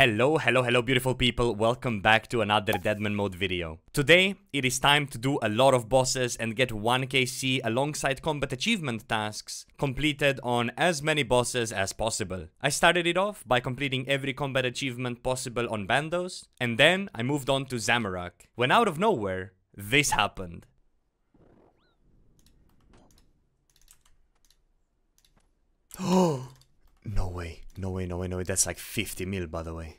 Hello, hello, hello beautiful people, welcome back to another Deadman Mode video. Today, it is time to do a lot of bosses and get 1kc alongside combat achievement tasks completed on as many bosses as possible. I started it off by completing every combat achievement possible on Bandos, and then I moved on to Zamorak, when out of nowhere, this happened. Oh! No way, no way, no way, no way. That's like 50 mil, by the way.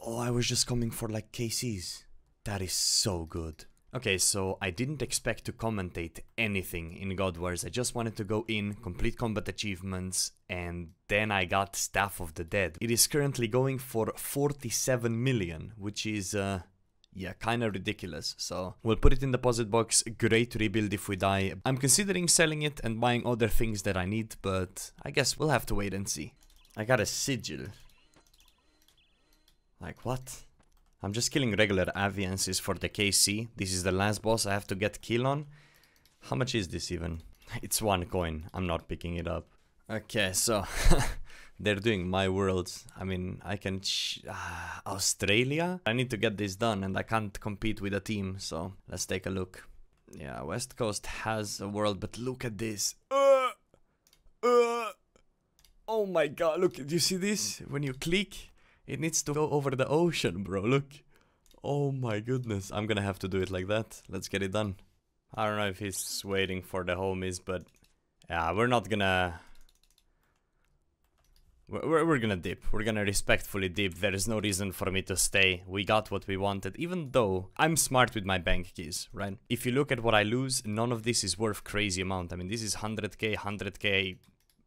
Oh, I was just coming for like KCs. That is so good. Okay, so I didn't expect to commentate anything in God Wars. I just wanted to go in, complete combat achievements, and then I got Staff of the Dead. It is currently going for 47 million, which is uh, yeah, kind of ridiculous. So we'll put it in the deposit box. Great rebuild if we die. I'm considering selling it and buying other things that I need, but I guess we'll have to wait and see. I got a sigil. Like what? I'm just killing regular Aviansies for the KC. This is the last boss I have to get kill on. How much is this even? It's one coin. I'm not picking it up. Okay, so they're doing my worlds. I mean, I can uh, Australia. I need to get this done, and I can't compete with a team. So let's take a look. Yeah, West Coast has a world, but look at this. Uh, uh, oh my god! Look, do you see this? When you click, it needs to go over the ocean, bro. Look. Oh my goodness! I'm gonna have to do it like that. Let's get it done. I don't know if he's waiting for the homies, but yeah, we're not gonna we're, we're gonna dip. We're gonna respectfully dip. There is no reason for me to stay. We got what we wanted, even though I'm smart with my bank keys, right? If you look at what I lose, none of this is worth crazy amount. I mean, this is 100k, 100k.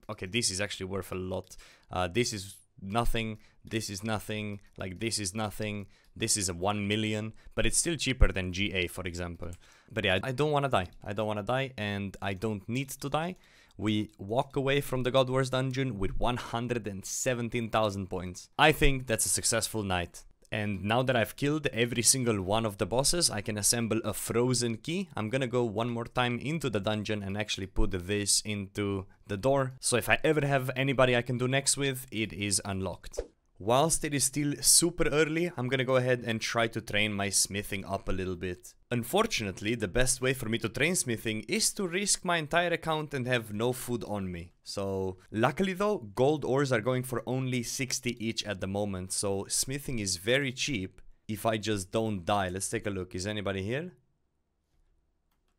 Okay, this is actually worth a lot. Uh, this is nothing. This is nothing. Like, this is nothing. This is a 1 million, but it's still cheaper than GA, for example. But yeah, I don't want to die. I don't want to die, and I don't need to die we walk away from the God Wars dungeon with 117,000 points. I think that's a successful night. And now that I've killed every single one of the bosses, I can assemble a frozen key. I'm gonna go one more time into the dungeon and actually put this into the door. So if I ever have anybody I can do next with, it is unlocked. Whilst it is still super early, I'm gonna go ahead and try to train my smithing up a little bit. Unfortunately, the best way for me to train smithing is to risk my entire account and have no food on me. So, luckily though, gold ores are going for only 60 each at the moment, so smithing is very cheap if I just don't die. Let's take a look. Is anybody here?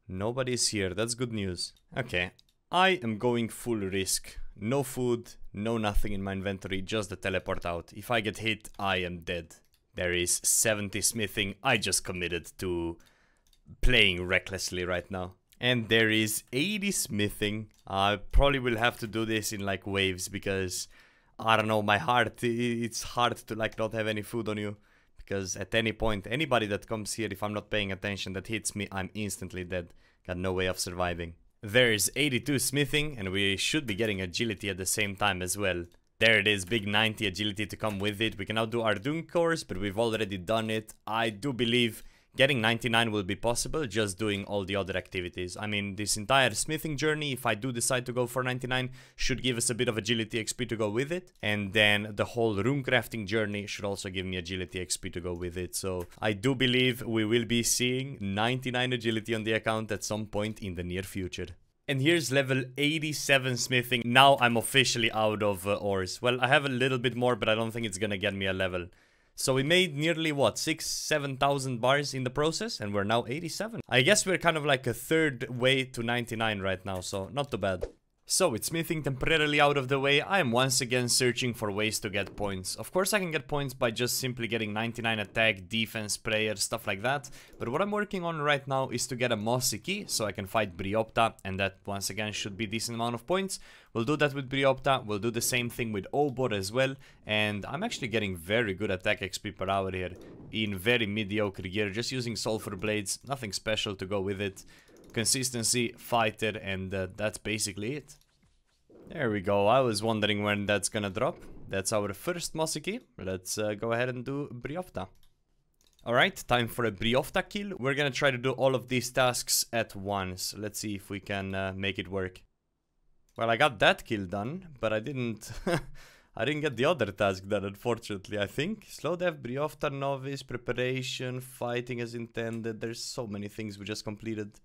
Nobody's here. That's good news. Okay, I am going full risk. No food, no nothing in my inventory, just the teleport out. If I get hit, I am dead. There is 70 smithing. I just committed to playing recklessly right now. And there is 80 smithing. I probably will have to do this in like waves because I don't know, my heart, it's hard to like not have any food on you. Because at any point, anybody that comes here, if I'm not paying attention, that hits me, I'm instantly dead. Got no way of surviving. There's 82 smithing, and we should be getting agility at the same time as well. There it is, big 90 agility to come with it. We can now do our Doom course, but we've already done it. I do believe Getting 99 will be possible just doing all the other activities. I mean, this entire smithing journey, if I do decide to go for 99, should give us a bit of agility XP to go with it. And then the whole rune crafting journey should also give me agility XP to go with it. So I do believe we will be seeing 99 agility on the account at some point in the near future. And here's level 87 smithing. Now I'm officially out of uh, ores. Well, I have a little bit more, but I don't think it's gonna get me a level. So we made nearly, what, 6, 7,000 bars in the process, and we're now 87. I guess we're kind of like a third way to 99 right now, so not too bad. So with smithing temporarily out of the way, I am once again searching for ways to get points. Of course I can get points by just simply getting 99 attack, defense, prayer, stuff like that. But what I'm working on right now is to get a Mossy Key so I can fight Bryophyta and that once again should be decent amount of points. We'll do that with Bryophyta, we'll do the same thing with Obor as well. And I'm actually getting very good attack XP per hour here in very mediocre gear, just using Sulfur Blades, nothing special to go with it consistency, fighter, and uh, that's basically it. There we go, I was wondering when that's gonna drop. That's our first Mossy Key. Let's uh, go ahead and do Bryophyta. Alright, time for a Bryophyta kill. We're gonna try to do all of these tasks at once. Let's see if we can uh, make it work. Well, I got that kill done, but I didn't... I didn't get the other task done, unfortunately, I think. Slow dev, Bryophyta novice, preparation, fighting as intended. There's so many things we just completed.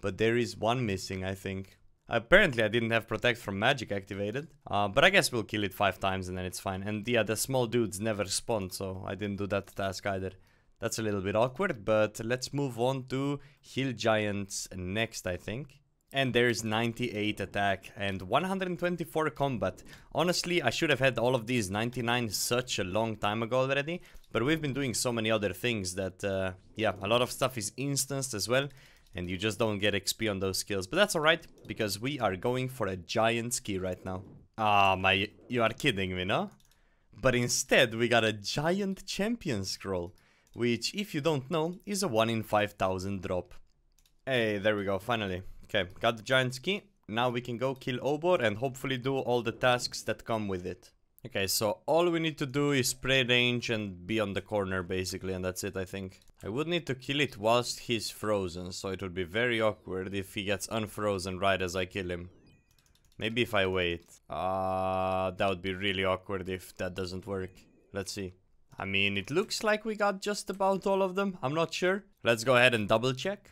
But there is one missing, I think. Apparently I didn't have Protect from Magic activated. Uh, but I guess we'll kill it five times and then it's fine. And yeah, the small dudes never spawn, so I didn't do that task either. That's a little bit awkward, but let's move on to Hill Giants next, I think. And there's 98 attack and 124 combat. Honestly, I should have had all of these 99 such a long time ago already. But we've been doing so many other things that, uh, yeah, a lot of stuff is instanced as well and you just don't get XP on those skills. But that's alright, because we are going for a giant ski right now. Ah, my, you are kidding me, no? But instead, we got a giant champion scroll, which, if you don't know, is a 1 in 5000 drop. Hey, there we go, finally. Okay, got the giant ski. Now we can go kill Obor and hopefully do all the tasks that come with it. Okay, so all we need to do is spray range and be on the corner basically, and that's it, I think. I would need to kill it whilst he's frozen, so it would be very awkward if he gets unfrozen right as I kill him. Maybe if I wait. Uh, that would be really awkward if that doesn't work. Let's see. I mean, it looks like we got just about all of them. I'm not sure. Let's go ahead and double check.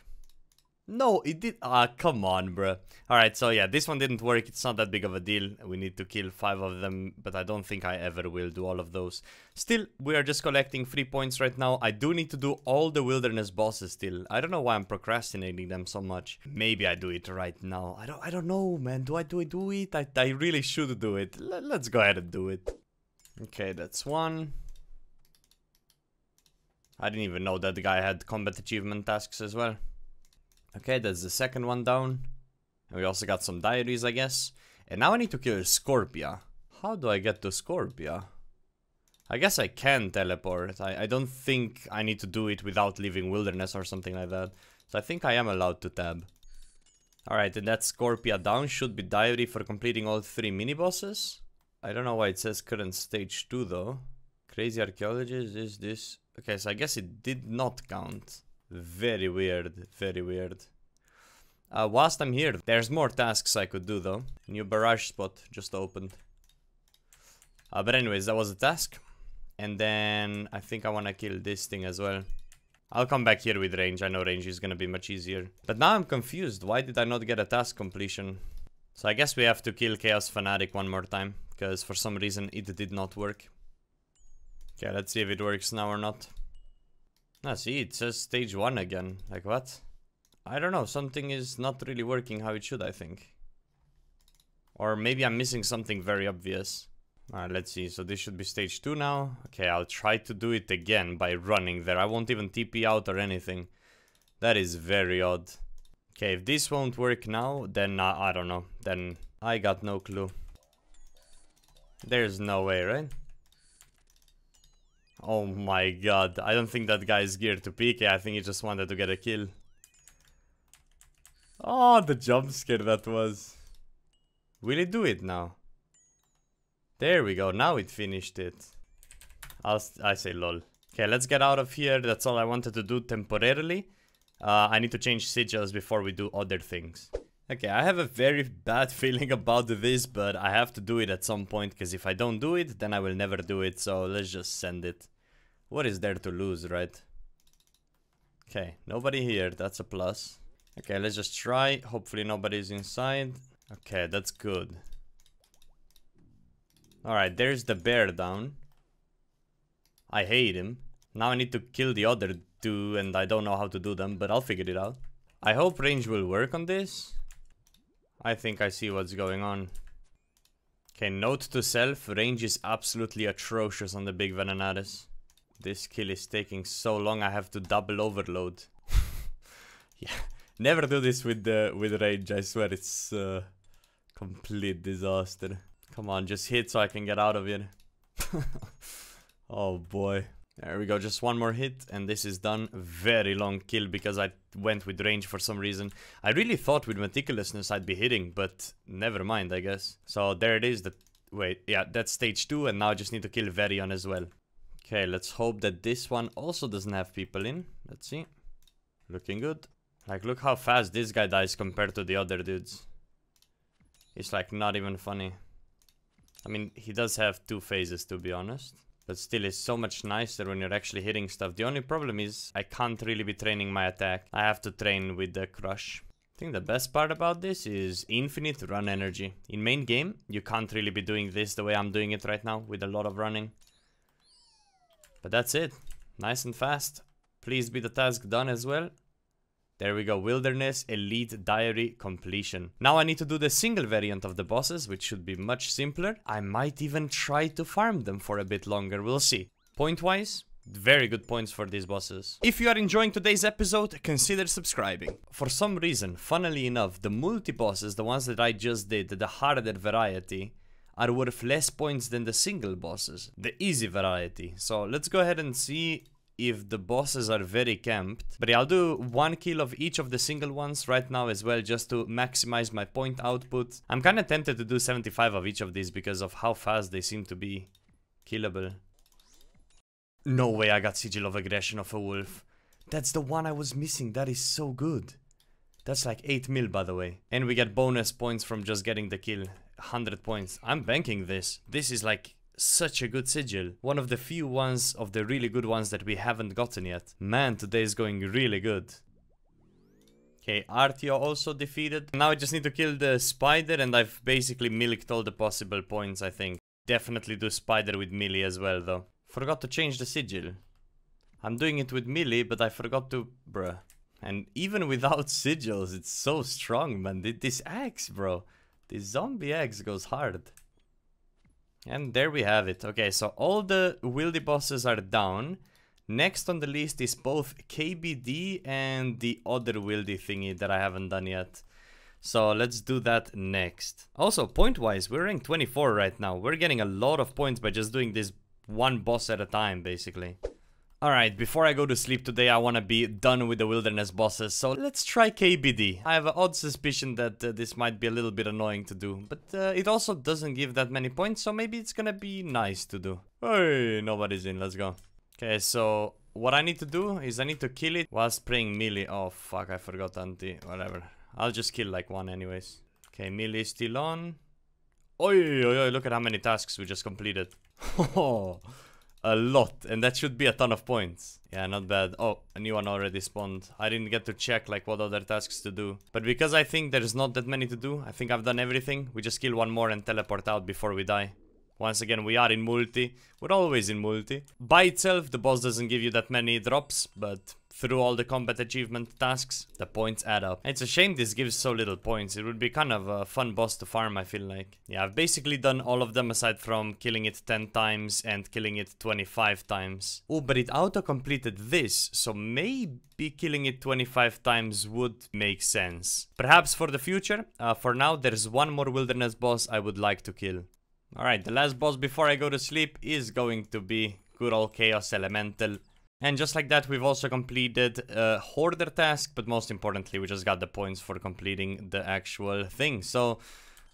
No, it did. Ah, come on, bro. Alright, so yeah, this one didn't work. It's not that big of a deal. We need to kill five of them, but I don't think I ever will do all of those. Still, we are just collecting three points right now. I do need to do all the wilderness bosses still. I don't know why I'm procrastinating them so much. Maybe I do it right now. I don't I don't know, man. Do I do it? Do it? I, I really should do it. L let's go ahead and do it. Okay, that's one. I didn't even know that the guy had combat achievement tasks as well. Okay, that's the second one down. And we also got some diaries, I guess. And now I need to kill Scorpia. How do I get to Scorpia? I guess I can teleport. I, I don't think I need to do it without leaving Wilderness or something like that. So I think I am allowed to tab. Alright, and that Scorpia down should be diary for completing all three mini-bosses. I don't know why it says current stage 2 though. Crazy archaeologist is this... Okay, so I guess it did not count. Very weird, very weird. Uh, whilst I'm here, there's more tasks I could do though. New barrage spot just opened. Uh, but anyways, that was a task. And then I think I want to kill this thing as well. I'll come back here with range. I know range is going to be much easier. But now I'm confused. Why did I not get a task completion? So I guess we have to kill Chaos Fanatic one more time. Because for some reason it did not work. Okay, let's see if it works now or not. Ah, see, it says stage 1 again. Like, what? I don't know, something is not really working how it should, I think. Or maybe I'm missing something very obvious. Alright, let's see. So this should be stage 2 now. Okay, I'll try to do it again by running there. I won't even TP out or anything. That is very odd. Okay, if this won't work now, then uh, I don't know. Then I got no clue. There's no way, right? Oh my god, I don't think that guy is geared to PK, I think he just wanted to get a kill. Oh, the jump scare that was. Will it do it now? There we go, now it finished it. I'll, I say lol. Okay, let's get out of here, that's all I wanted to do temporarily. Uh, I need to change sigils before we do other things. Okay, I have a very bad feeling about this, but I have to do it at some point, because if I don't do it, then I will never do it, so let's just send it. What is there to lose, right? Okay, nobody here, that's a plus. Okay, let's just try, hopefully nobody's inside. Okay, that's good. Alright, there's the bear down. I hate him. Now I need to kill the other two, and I don't know how to do them, but I'll figure it out. I hope range will work on this. I think I see what's going on. Okay, note to self, range is absolutely atrocious on the big Venenatis. This kill is taking so long, I have to double overload. yeah, never do this with the with range, I swear it's uh, complete disaster. Come on, just hit so I can get out of here. oh boy. There we go, just one more hit and this is done. Very long kill because I went with range for some reason. I really thought with meticulousness I'd be hitting, but never mind, I guess. So there it is. The Wait, yeah, that's stage 2 and now I just need to kill Varian as well. Okay, let's hope that this one also doesn't have people in. Let's see. Looking good. Like, look how fast this guy dies compared to the other dudes. It's like not even funny. I mean, he does have two phases to be honest. But still, it's so much nicer when you're actually hitting stuff. The only problem is I can't really be training my attack. I have to train with the crush. I think the best part about this is infinite run energy. In main game, you can't really be doing this the way I'm doing it right now with a lot of running. But that's it. Nice and fast. Please be the task done as well. There we go, Wilderness Elite Diary completion. Now I need to do the single variant of the bosses, which should be much simpler. I might even try to farm them for a bit longer, we'll see. Point-wise, very good points for these bosses. If you are enjoying today's episode, consider subscribing. For some reason, funnily enough, the multi-bosses, the ones that I just did, the harder variety, are worth less points than the single bosses, the easy variety. So let's go ahead and see if the bosses are very camped. But yeah, I'll do one kill of each of the single ones right now as well, just to maximize my point output. I'm kind of tempted to do 75 of each of these because of how fast they seem to be killable. No way I got Sigil of Aggression of a Wolf. That's the one I was missing, that is so good. That's like 8 mil by the way. And we get bonus points from just getting the kill. 100 points. I'm banking this. This is like such a good sigil. One of the few ones of the really good ones that we haven't gotten yet. Man, today is going really good. Okay, Artio also defeated. Now I just need to kill the spider and I've basically milked all the possible points, I think. Definitely do spider with melee as well, though. Forgot to change the sigil. I'm doing it with melee, but I forgot to... Bruh. And even without sigils, it's so strong, man. This axe, bro. This zombie axe goes hard. And there we have it. Okay, so all the wildy bosses are down. Next on the list is both KBD and the other wildy thingy that I haven't done yet. So let's do that next. Also, point-wise, we're rank 24 right now. We're getting a lot of points by just doing this one boss at a time, basically. Alright, before I go to sleep today, I want to be done with the wilderness bosses, so let's try KBD. I have an odd suspicion that uh, this might be a little bit annoying to do, but uh, it also doesn't give that many points, so maybe it's gonna be nice to do. Hey, nobody's in, let's go. Okay, so what I need to do is I need to kill it while spraying melee. Oh fuck, I forgot anti, whatever. I'll just kill like one anyways. Okay, melee is still on. Oi, oi, oi, look at how many tasks we just completed. A lot and that should be a ton of points. Yeah not bad. Oh a new one already spawned. I didn't get to check like what other tasks to do. But because i think there's not that many to do i think i've done everything. We just kill one more and teleport out before we die. Once again we are in multi. We're always in multi. By itself the boss doesn't give you that many drops but through all the combat achievement tasks, the points add up. It's a shame this gives so little points. It would be kind of a fun boss to farm, I feel like. Yeah, I've basically done all of them aside from killing it 10 times and killing it 25 times. Oh, but it auto-completed this, so maybe killing it 25 times would make sense. Perhaps for the future. Uh, for now, there's one more wilderness boss I would like to kill. Alright, the last boss before I go to sleep is going to be good old Chaos Elemental. And just like that, we've also completed a Hoarder task, but most importantly, we just got the points for completing the actual thing. So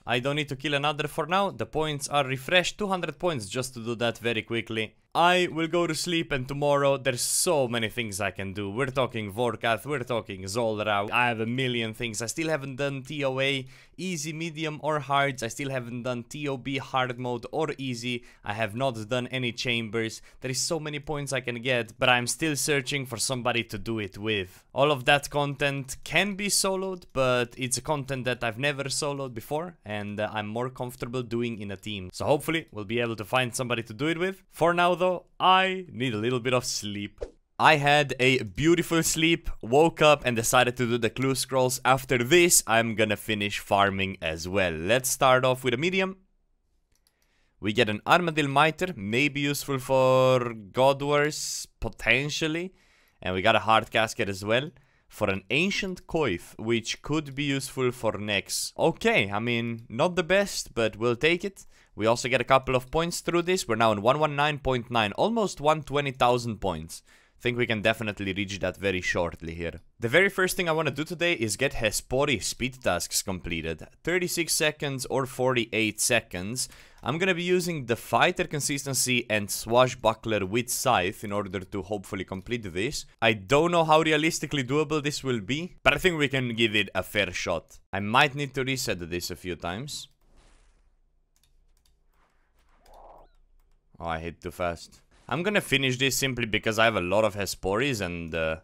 I don't need to kill another for now. The points are refreshed, 200 points just to do that very quickly. I will go to sleep and tomorrow there's so many things I can do. We're talking Vorkath, we're talking Zulrah, I have a million things. I still haven't done TOA, easy, medium or hards. I still haven't done TOB hard mode or easy. I have not done any chambers. There is so many points I can get, but I'm still searching for somebody to do it with. All of that content can be soloed, but it's a content that I've never soloed before and uh, I'm more comfortable doing in a team. So hopefully we'll be able to find somebody to do it with. For now though, I need a little bit of sleep. I had a beautiful sleep, woke up and decided to do the clue scrolls. After this, I'm gonna finish farming as well. Let's start off with a medium. We get an Armadyl Mitre, maybe useful for God Wars, potentially. And we got a Hard Casket as well. For an Ancient Coif, which could be useful for next. Okay, I mean, not the best, but we'll take it. We also get a couple of points through this. We're now on 119.9, almost 120,000 points. Think we can definitely reach that very shortly here. The very first thing I want to do today is get Hespori speed tasks completed. 36 seconds or 48 seconds. I'm gonna be using the fighter consistency and swashbuckler with scythe in order to hopefully complete this. I don't know how realistically doable this will be, but I think we can give it a fair shot. I might need to reset this a few times. Oh, I hit too fast. I'm gonna finish this simply because I have a lot of Hesporis and uh,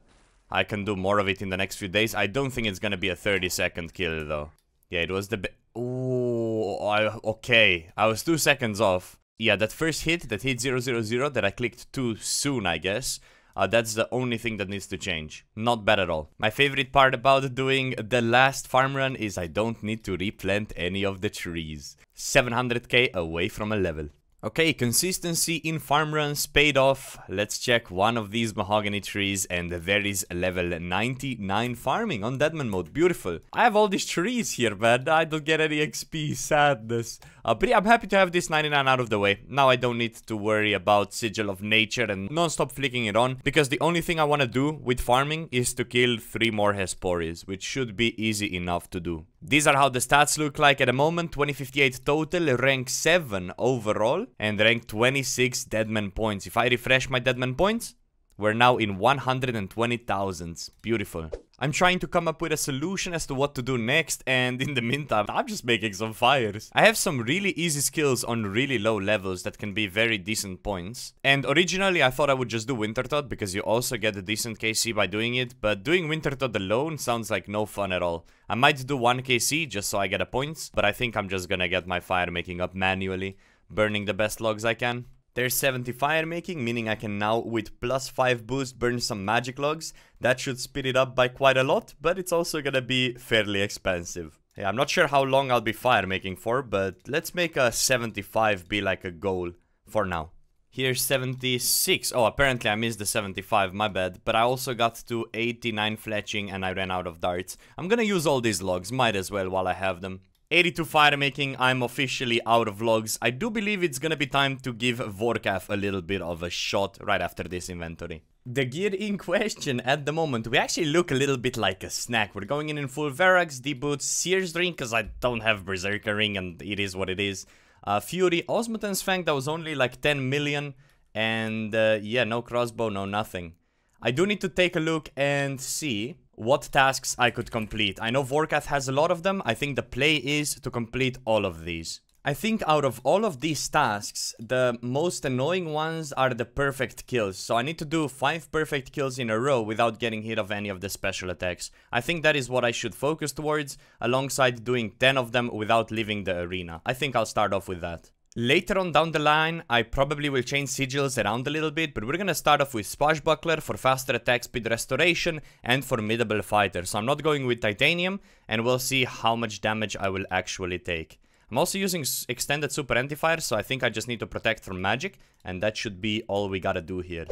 I can do more of it in the next few days. I don't think it's gonna be a 30 second kill though. Yeah, it was the... Ooh, I, okay. I was two seconds off. Yeah, that first hit, that hit 000 that I clicked too soon, I guess. Uh, that's the only thing that needs to change. Not bad at all. My favorite part about doing the last farm run is I don't need to replant any of the trees. 700k away from a level. Okay, consistency in farm runs paid off. Let's check one of these mahogany trees and there is level 99 farming on Deadman mode. Beautiful. I have all these trees here, man. I don't get any XP. Sadness. Uh, but yeah, I'm happy to have this 99 out of the way. Now I don't need to worry about Sigil of Nature and non-stop flicking it on because the only thing I want to do with farming is to kill 3 more Hesporis, which should be easy enough to do. These are how the stats look like at the moment. 2058 total, rank 7 overall, and rank 26 Deadman points. If I refresh my Deadman points, we're now in 120,000. Beautiful. I'm trying to come up with a solution as to what to do next and in the meantime I'm just making some fires. I have some really easy skills on really low levels that can be very decent points. And originally I thought I would just do Wintertodt because you also get a decent KC by doing it, but doing Wintertodt alone sounds like no fun at all. I might do 1 KC just so I get a points, but I think I'm just gonna get my fire making up manually, burning the best logs I can. There's 70 fire making, meaning I can now, with plus 5 boost, burn some magic logs. That should speed it up by quite a lot, but it's also gonna be fairly expensive. Yeah, I'm not sure how long I'll be fire making for, but let's make a 75 be like a goal for now. Here's 76. Oh, apparently I missed the 75, my bad. But I also got to 89 fletching and I ran out of darts. I'm gonna use all these logs, might as well while I have them. 82 fire making, I'm officially out of logs. I do believe it's gonna be time to give Vorkath a little bit of a shot right after this inventory. The gear in question at the moment, we actually look a little bit like a snack. We're going in in full Verac's, D-Boots, Seers Ring, because I don't have Berserker Ring and it is what it is. Uh, Fury, Osmumten's Fang, that was only like 10 million. And uh, yeah, no crossbow, no nothing. I do need to take a look and see what tasks I could complete. I know Vorkath has a lot of them. I think the play is to complete all of these. I think out of all of these tasks, the most annoying ones are the perfect kills. So I need to do 5 perfect kills in a row without getting hit of any of the special attacks. I think that is what I should focus towards, alongside doing 10 of them without leaving the arena. I think I'll start off with that. Later on down the line, I probably will change sigils around a little bit, but we're gonna start off with Swashbuckler for faster attack speed restoration and formidable fighter. So I'm not going with Titanium, and we'll see how much damage I will actually take. I'm also using extended super anti-fire, so I think I just need to protect from magic, and that should be all we gotta do here.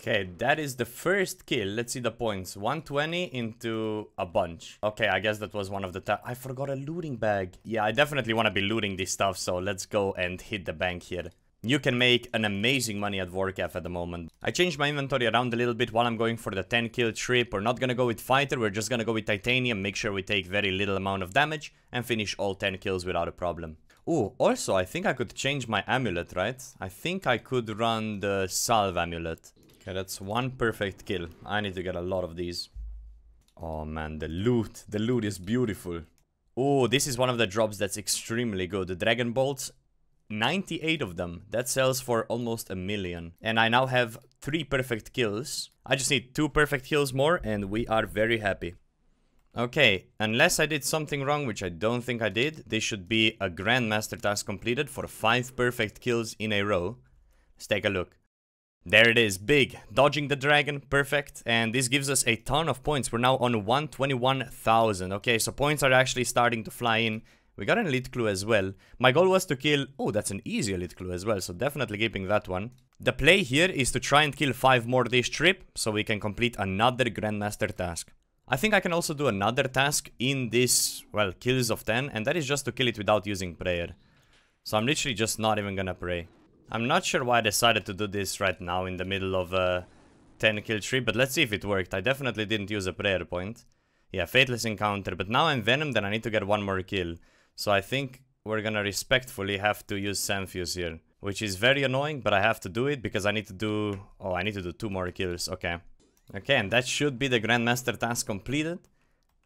Okay, that is the first kill. Let's see the points. 120 into a bunch. Okay, I guess that was one of the... I forgot a looting bag. Yeah, I definitely want to be looting this stuff, so let's go and hit the bank here. You can make an amazing money at Vorkath at the moment. I changed my inventory around a little bit while I'm going for the 10 kill trip. We're not gonna go with fighter, we're just gonna go with titanium, make sure we take very little amount of damage and finish all 10 kills without a problem. Oh, also I think I could change my amulet, right? I think I could run the salve amulet. Okay, that's one perfect kill. I need to get a lot of these. Oh man, the loot. The loot is beautiful. Oh, this is one of the drops that's extremely good. The Dragon Bolts, 98 of them. That sells for almost a million. And I now have three perfect kills. I just need two perfect kills more and we are very happy. Okay, unless I did something wrong, which I don't think I did, this should be a Grandmaster task completed for 5 perfect kills in a row. Let's take a look. There it is, big. Dodging the dragon, perfect. And this gives us a ton of points. We're now on 121,000. Okay, so points are actually starting to fly in. We got an elite clue as well. My goal was to kill... Oh, that's an easy elite clue as well, so definitely keeping that one. The play here is to try and kill 5 more this trip, so we can complete another Grandmaster task. I think I can also do another task in this, well, kills of 10, and that is just to kill it without using prayer. So I'm literally just not even gonna pray. I'm not sure why I decided to do this right now in the middle of a 10 kill tree, but let's see if it worked. I definitely didn't use a prayer point. Yeah, Faithless Encounter, but now I'm Venom, then I need to get one more kill. So I think we're gonna respectfully have to use Sanfews here. Which is very annoying, but I have to do it because I need to do... Oh, I need to do two more kills, okay. Okay, and that should be the Grandmaster task completed.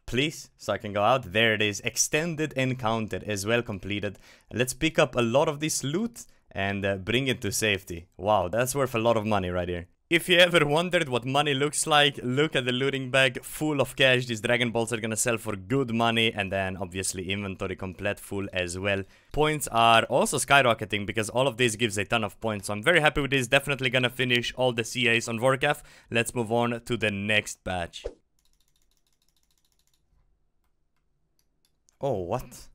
Please, so I can go out. There it is, Extended Encounter as well completed. Let's pick up a lot of this loot and uh, bring it to safety. Wow, that's worth a lot of money right here. If you ever wondered what money looks like, look at the looting bag full of cash. These Dragon Bolts are gonna sell for good money and then obviously inventory complete full as well. Points are also skyrocketing because all of this gives a ton of points. So I'm very happy with this. Definitely gonna finish all the CAs on Vorkath. Let's move on to the next batch. Oh, what?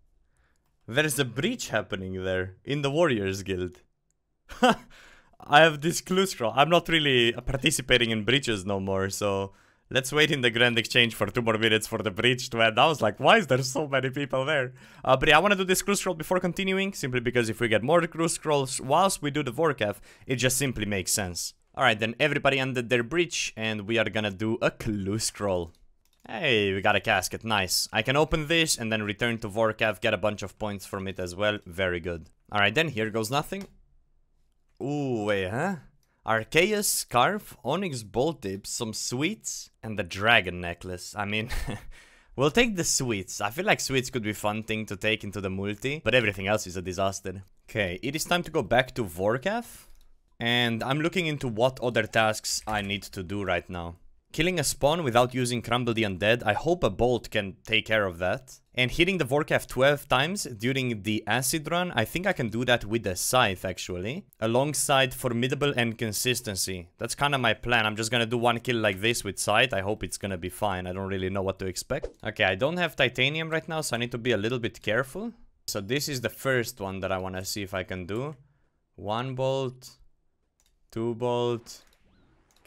There's a breach happening there in the Warriors Guild. I have this clue scroll. I'm not really participating in breaches no more, so let's wait in the Grand Exchange for two more minutes for the breach to end. I was like, why is there so many people there? Uh, but yeah, I want to do this clue scroll before continuing, simply because if we get more clue scrolls whilst we do the Vorkath, it just simply makes sense. Alright, then everybody ended their breach, and we are gonna do a clue scroll. Hey, we got a casket, nice. I can open this and then return to Vorkath, get a bunch of points from it as well, very good. Alright then, here goes nothing. Ooh, wait, huh? Arceuus scarf, onyx bolt tips, some sweets, and the dragon necklace. I mean, we'll take the sweets. I feel like sweets could be fun thing to take into the multi, but everything else is a disaster. Okay, it is time to go back to Vorkath. And I'm looking into what other tasks I need to do right now. Killing a spawn without using Crumble the Undead, I hope a bolt can take care of that. And hitting the Vorkath 12 times during the acid run, I think I can do that with the scythe actually. Alongside formidable and consistency. That's kind of my plan. I'm just gonna do one kill like this with scythe. I hope it's gonna be fine. I don't really know what to expect. Okay, I don't have titanium right now, so I need to be a little bit careful. So this is the first one that I wanna see if I can do. One bolt, two bolt,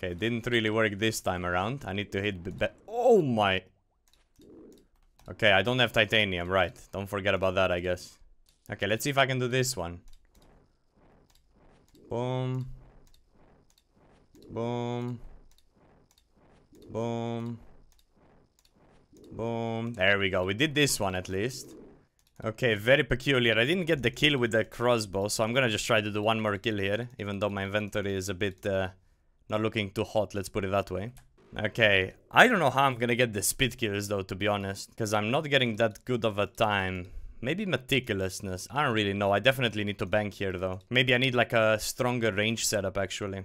Okay, didn't really work this time around. I need to hit... The oh my... Okay, I don't have titanium, right. Don't forget about that, I guess. Okay, let's see if I can do this one. Boom. Boom. Boom. Boom. There we go. We did this one at least. Okay, very peculiar. I didn't get the kill with the crossbow, so I'm gonna just try to do one more kill here, even though my inventory is a bit uh, not looking too hot, let's put it that way. Okay, I don't know how I'm gonna get the speed kills though, to be honest. Because I'm not getting that good of a time. Maybe meticulousness, I don't really know. I definitely need to bank here though. Maybe I need like a stronger range setup actually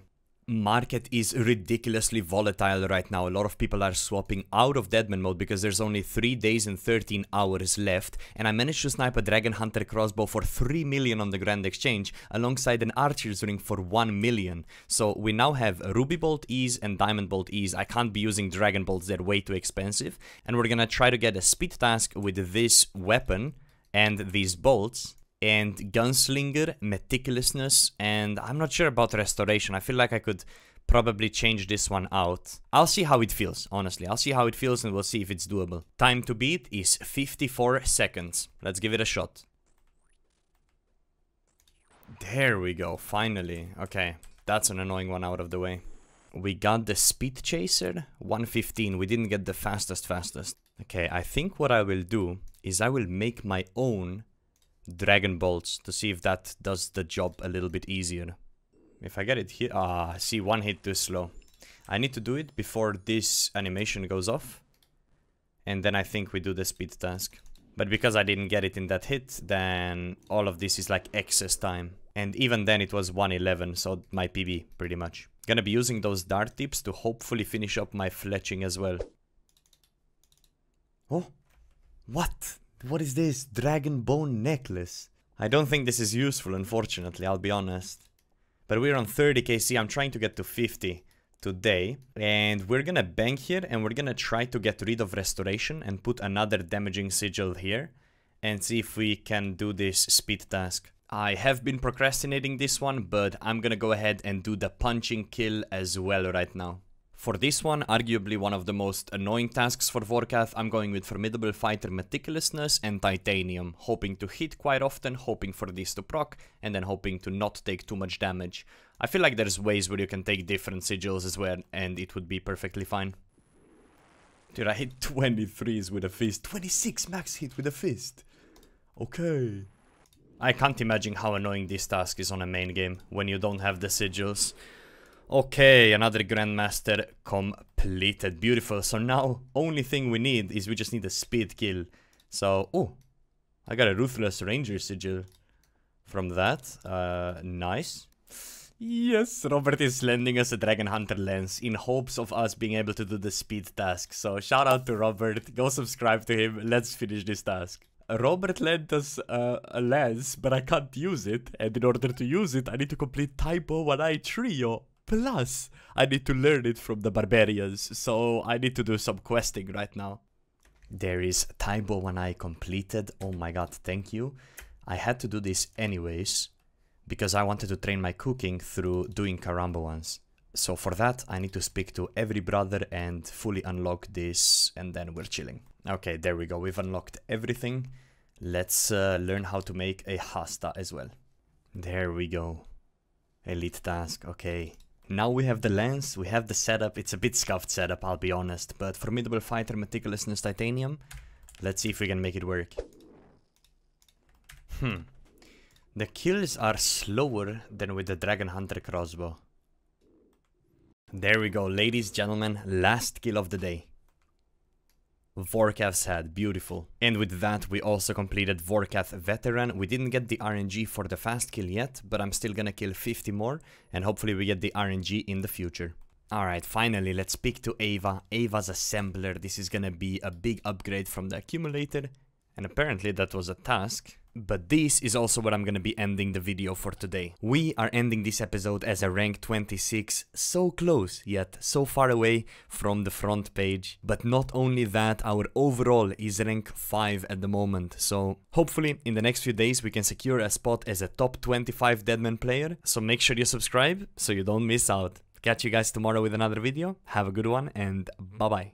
market is ridiculously volatile right now. A lot of people are swapping out of Deadman mode because there's only 3 days and 13 hours left. And I managed to snipe a Dragon Hunter crossbow for 3 million on the Grand Exchange alongside an Archer's Ring for 1 million. So we now have Ruby Bolt Ease and Diamond Bolt Ease. I can't be using Dragon Bolts, they're way too expensive. And we're gonna try to get a speed task with this weapon and these bolts and gunslinger, meticulousness, and I'm not sure about restoration. I feel like I could probably change this one out. I'll see how it feels, honestly. I'll see how it feels and we'll see if it's doable. Time to beat is 54 seconds. Let's give it a shot. There we go, finally. Okay, that's an annoying one out of the way. We got the Speed Chaser, 115. We didn't get the fastest fastest. Okay, I think what I will do is I will make my own Dragon Bolts to see if that does the job a little bit easier. If I get it here... Ah, see, one hit too slow. I need to do it before this animation goes off. And then I think we do the speed task. But because I didn't get it in that hit, then all of this is like excess time. And even then it was 111, so my PB, pretty much. Gonna be using those dart tips to hopefully finish up my fletching as well. Oh! What? What is this? Dragon bone necklace. I don't think this is useful, unfortunately, I'll be honest. But we're on 30 KC, I'm trying to get to 50 today. And we're gonna bank here and we're gonna try to get rid of restoration and put another damaging sigil here. And see if we can do this speed task. I have been procrastinating this one, but I'm gonna go ahead and do the punching kill as well right now. For this one, arguably one of the most annoying tasks for Vorkath, I'm going with Formidable Fighter Meticulousness and Titanium, hoping to hit quite often, hoping for this to proc, and then hoping to not take too much damage. I feel like there's ways where you can take different sigils as well, and it would be perfectly fine. Dude, I hit 23s with a fist. 26 max hit with a fist. Okay. I can't imagine how annoying this task is on a main game, when you don't have the sigils. Okay, another Grandmaster completed. Beautiful. So now, only thing we need is we just need a speed kill. So, oh, I got a Ruthless Ranger Sigil. from that. Uh, nice. Yes, Robert is lending us a Dragon Hunter lens in hopes of us being able to do the speed task. So shout out to Robert. Go subscribe to him. Let's finish this task. Robert lent us uh, a lens, but I can't use it. And in order to use it, I need to complete Tai Bwo Wannai Trio. Plus, I need to learn it from the barbarians. So I need to do some questing right now. There is Tai Bwo Wannai completed. Oh my god, thank you. I had to do this anyways because I wanted to train my cooking through doing Karambwans. So for that, I need to speak to every brother and fully unlock this, and then we're chilling. Okay, there we go. We've unlocked everything. Let's uh, learn how to make a hasta as well. There we go. Elite task, okay. Now we have the lens, we have the setup. It's a bit scuffed setup, I'll be honest, but formidable fighter, meticulousness, titanium. Let's see if we can make it work. Hmm. The kills are slower than with the Dragon Hunter crossbow. There we go, ladies, and gentlemen, last kill of the day. Vorkath's head, beautiful. And with that, we also completed Vorkath Veteran. We didn't get the RNG for the fast kill yet, but I'm still gonna kill 50 more, and hopefully we get the RNG in the future. Alright, finally, let's speak to Ava, Ava's Assembler. This is gonna be a big upgrade from the accumulator, and apparently that was a task. But this is also what I'm gonna be ending the video for today. We are ending this episode as a rank 26, so close yet so far away from the front page. But not only that, our overall is rank 5 at the moment. So hopefully in the next few days we can secure a spot as a top 25 Deadman player. So make sure you subscribe so you don't miss out. Catch you guys tomorrow with another video. Have a good one and bye bye.